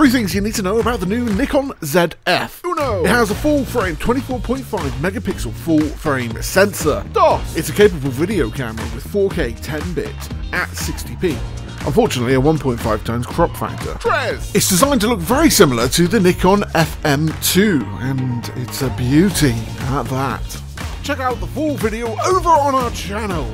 Three things you need to know about the new Nikon ZF. Uno. It has a full frame 24.5 megapixel full frame sensor. Dos. It's a capable video camera with 4K 10 bit at 60p. Unfortunately, a 1.5 times crop factor. Tres. It's designed to look very similar to the Nikon FM2, and it's a beauty at that. Check out the full video over on our channel.